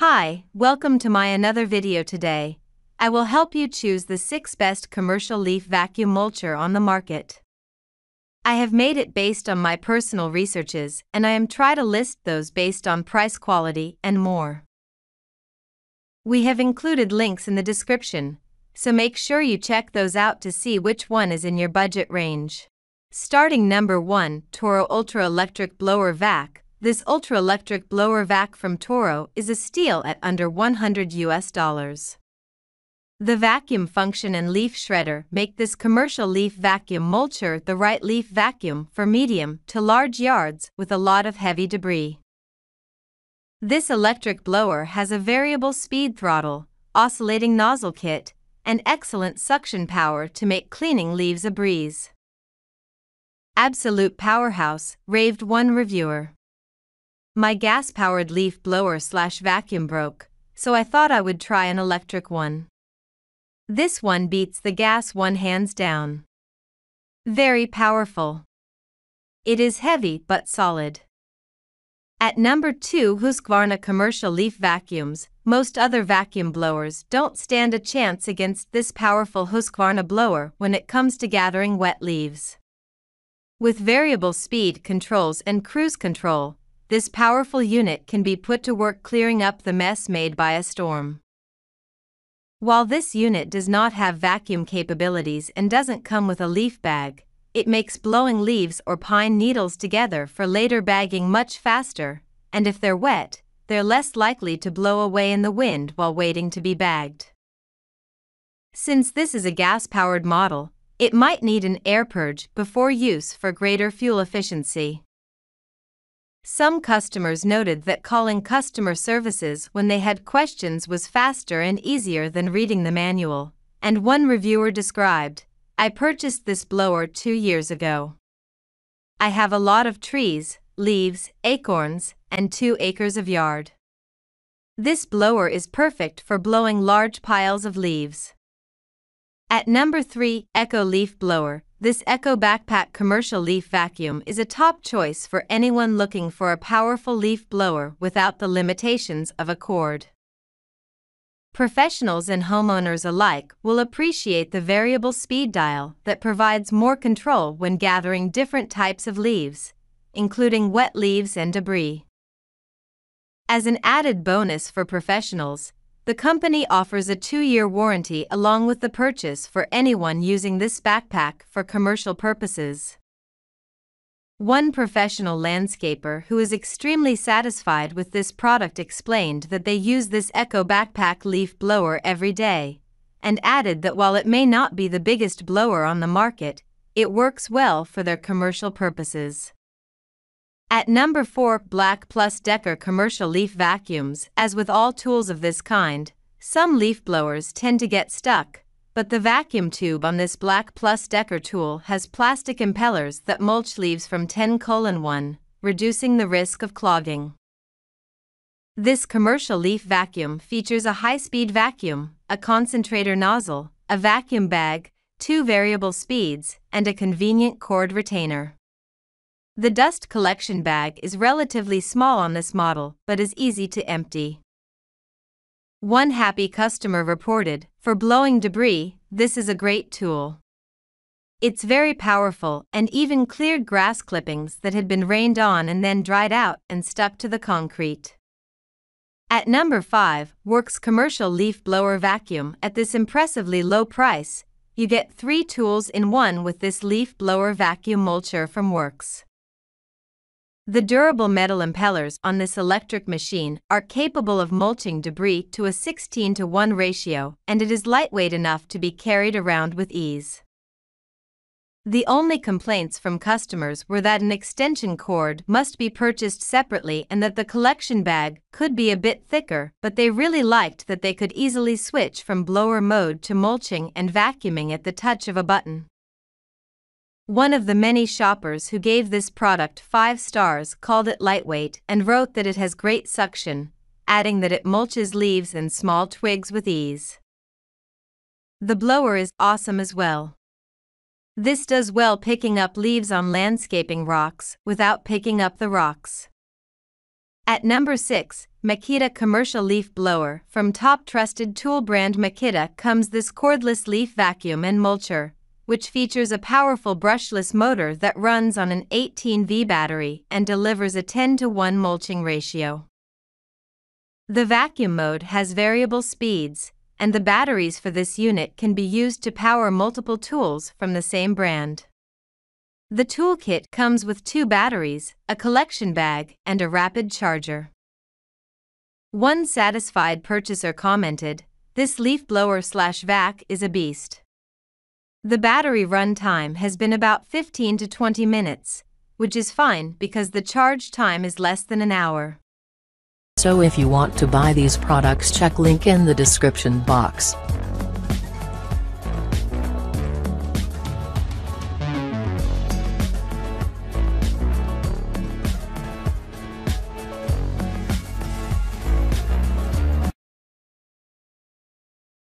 Hi, welcome to my another video today. I will help you choose the 6 best commercial leaf vacuum mulcher on the market. I have made it based on my personal researches and I am try to list those based on price quality and more. We have included links in the description, so make sure you check those out to see which one is in your budget range. Starting number 1 Toro Ultra Electric Blower Vac this ultra-electric blower vac from Toro is a steal at under 100 US dollars. The vacuum function and leaf shredder make this commercial leaf vacuum mulcher the right leaf vacuum for medium to large yards with a lot of heavy debris. This electric blower has a variable speed throttle, oscillating nozzle kit, and excellent suction power to make cleaning leaves a breeze. Absolute powerhouse, raved one reviewer. My gas powered leaf blower slash vacuum broke, so I thought I would try an electric one. This one beats the gas one hands down. Very powerful. It is heavy but solid. At number 2 Husqvarna commercial leaf vacuums, most other vacuum blowers don't stand a chance against this powerful Husqvarna blower when it comes to gathering wet leaves. With variable speed controls and cruise control, this powerful unit can be put to work clearing up the mess made by a storm. While this unit does not have vacuum capabilities and doesn't come with a leaf bag, it makes blowing leaves or pine needles together for later bagging much faster, and if they're wet, they're less likely to blow away in the wind while waiting to be bagged. Since this is a gas powered model, it might need an air purge before use for greater fuel efficiency. Some customers noted that calling customer services when they had questions was faster and easier than reading the manual, and one reviewer described I purchased this blower two years ago. I have a lot of trees, leaves, acorns, and two acres of yard. This blower is perfect for blowing large piles of leaves. At number 3, Echo Leaf Blower, this Echo Backpack commercial leaf vacuum is a top choice for anyone looking for a powerful leaf blower without the limitations of a cord. Professionals and homeowners alike will appreciate the variable speed dial that provides more control when gathering different types of leaves, including wet leaves and debris. As an added bonus for professionals, the company offers a two year warranty along with the purchase for anyone using this backpack for commercial purposes. One professional landscaper who is extremely satisfied with this product explained that they use this Echo Backpack leaf blower every day, and added that while it may not be the biggest blower on the market, it works well for their commercial purposes. At number 4, Black Plus Decker Commercial Leaf Vacuums. As with all tools of this kind, some leaf blowers tend to get stuck, but the vacuum tube on this Black Plus Decker tool has plastic impellers that mulch leaves from 10 colon 1, reducing the risk of clogging. This commercial leaf vacuum features a high speed vacuum, a concentrator nozzle, a vacuum bag, two variable speeds, and a convenient cord retainer. The dust collection bag is relatively small on this model but is easy to empty. One happy customer reported, for blowing debris, this is a great tool. It's very powerful and even cleared grass clippings that had been rained on and then dried out and stuck to the concrete. At number 5, Worx Commercial Leaf Blower Vacuum. At this impressively low price, you get three tools in one with this leaf blower vacuum mulcher from Worx. The durable metal impellers on this electric machine are capable of mulching debris to a 16 to 1 ratio, and it is lightweight enough to be carried around with ease. The only complaints from customers were that an extension cord must be purchased separately and that the collection bag could be a bit thicker, but they really liked that they could easily switch from blower mode to mulching and vacuuming at the touch of a button. One of the many shoppers who gave this product 5 stars called it lightweight and wrote that it has great suction, adding that it mulches leaves and small twigs with ease. The blower is awesome as well. This does well picking up leaves on landscaping rocks without picking up the rocks. At number 6, Makita Commercial Leaf Blower. From top trusted tool brand Makita comes this cordless leaf vacuum and mulcher, which features a powerful brushless motor that runs on an 18V battery and delivers a 10 to 1 mulching ratio. The vacuum mode has variable speeds, and the batteries for this unit can be used to power multiple tools from the same brand. The toolkit comes with two batteries, a collection bag, and a rapid charger. One satisfied purchaser commented, This leaf blower slash vac is a beast. The battery run time has been about 15 to 20 minutes, which is fine because the charge time is less than an hour. So if you want to buy these products check link in the description box.